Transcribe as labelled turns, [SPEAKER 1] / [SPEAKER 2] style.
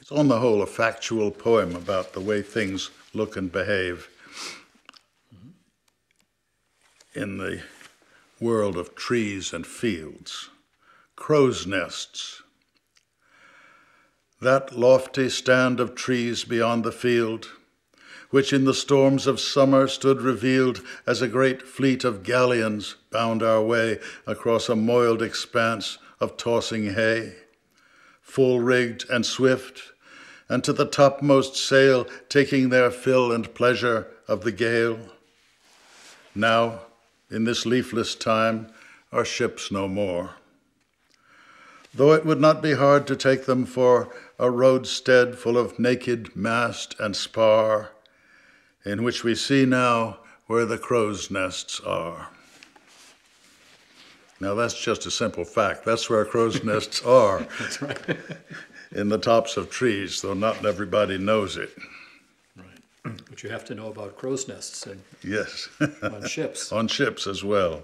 [SPEAKER 1] It's on the whole a factual poem about the way things look and behave in the world of trees and fields. Crow's nests. That lofty stand of trees beyond the field, which in the storms of summer stood revealed as a great fleet of galleons bound our way across a moiled expanse of tossing hay, full rigged and swift, and to the topmost sail taking their fill and pleasure of the gale. Now, in this leafless time, are ships no more. Though it would not be hard to take them for a roadstead full of naked mast and spar, in which we see now where the crow's nests are. Now, that's just a simple fact. That's where crow's nests are.
[SPEAKER 2] That's right.
[SPEAKER 1] in the tops of trees, though not everybody knows it.
[SPEAKER 2] Right. But you have to know about crow's nests and
[SPEAKER 1] Yes,
[SPEAKER 2] on ships.
[SPEAKER 1] on ships as well.